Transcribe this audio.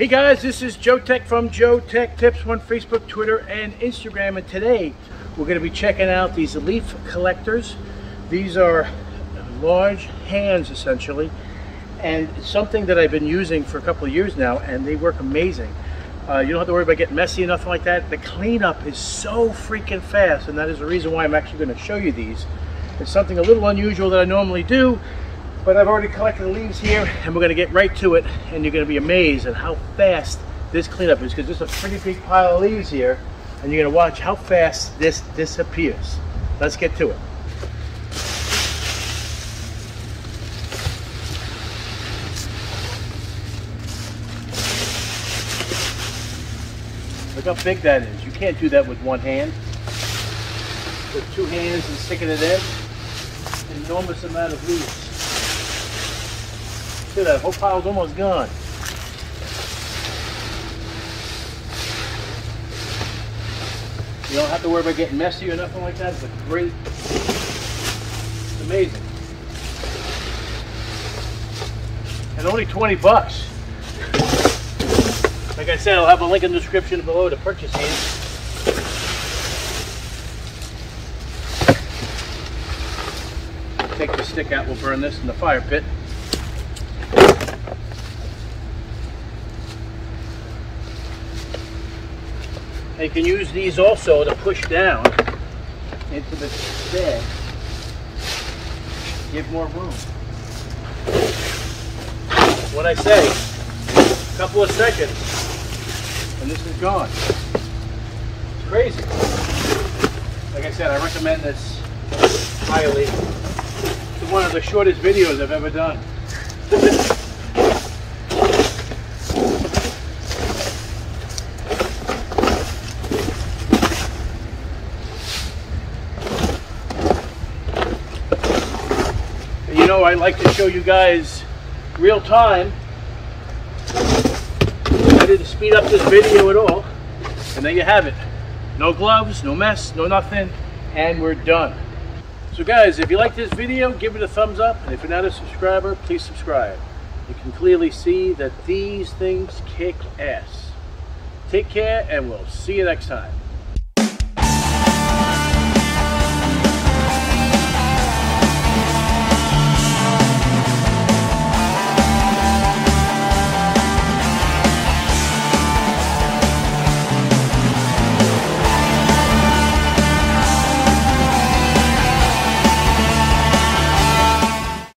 Hey guys, this is Joeteck from JoeteckTips on Facebook, Twitter, and Instagram. And today we're going to be checking out these leaf collectors. These are large hands essentially, and something that I've been using for a couple of years now, and they work amazing. Uh, you don't have to worry about getting messy or nothing like that. The cleanup is so freaking fast, and that is the reason why I'm actually going to show you these. It's something a little unusual that I normally do, but I've already collected the leaves here, and we're going to get right to it, and you're going to be amazed at how fast this cleanup is, because there's a pretty big pile of leaves here, and you're going to watch how fast this disappears. Let's get to it. Look how big that is. You can't do that with one hand. With two hands and sticking it in, enormous amount of leaves. See that whole pile's almost gone. You don't have to worry about getting messy or nothing like that. It's a great, it's amazing. And only 20 bucks. Like I said, I'll have a link in the description below to purchase these. Take the stick out, we'll burn this in the fire pit. And you can use these also to push down into the bed. Give more room. What I say, a couple of seconds, and this is gone. It's crazy. Like I said, I recommend this highly. It's one of the shortest videos I've ever done. You know, I like to show you guys real time I didn't speed up this video at all. And there you have it. No gloves, no mess, no nothing, and we're done. So guys, if you like this video, give it a thumbs up. And if you're not a subscriber, please subscribe. You can clearly see that these things kick ass. Take care, and we'll see you next time.